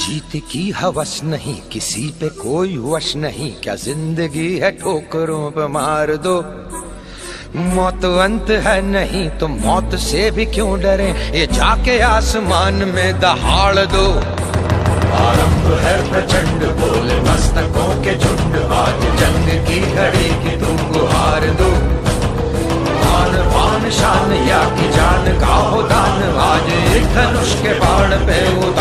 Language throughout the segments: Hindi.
जीत की हवस नहीं, किसी पे कोई वश नहीं। क्या ज़िंदगी है ठोकरों पे मार दो। मौत अंत है नहीं तो मौत से भी क्यों डरे? ये जाके आसमान में दहाड़ दो। आरंभ है प्रचंड, बोले मस्तकों के झुंड। आज जंग की घड़ी की तुम गुहार दो। मान पान शान या की जान का हो दान। आज एक धनुष के बाण पे उतार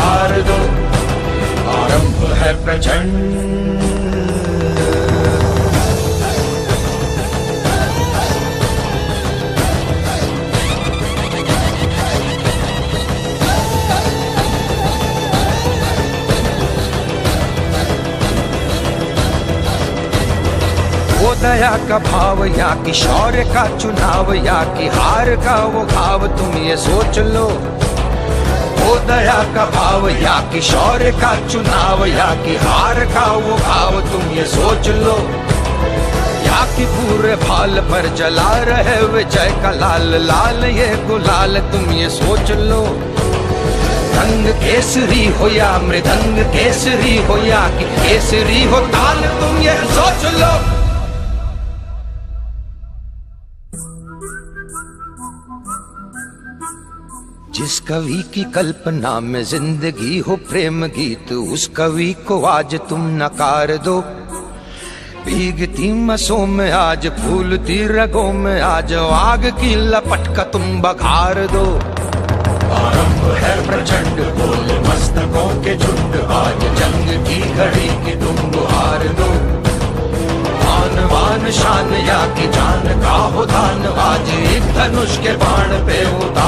दया का भाव या कि शौर्य का चुनाव या कि हार का वो भाव, तुम ये सोच लो। दया का भाव, या कि शौर्य का चुनाव, या कि हार का वो भाव, तुम ये सोच लो। या कि पूरे भाल पर जला रहे विजय का लाल लाल ये गुलाल, तुम ये सोच लो। रंग केसरी हो या मृदंग केसरी हो, या कि केसरी हो, ताल तुम ये सोच लो। जिस कवि की कल्पना में ज़िंदगी हो प्रेम गीत, उस कवि को आज तुम नकार दो। भीगती मसों में आज, फूलती रगों में आज, आग की लपट का तुम बघार दो। आरंभ है प्रचंड बोल मस्तकों के झुंड, आज जंग की घड़ी की तुम गुहार दो। मान मान शान या की जान का हो धान, आज एक धनुष के बाण पे उतार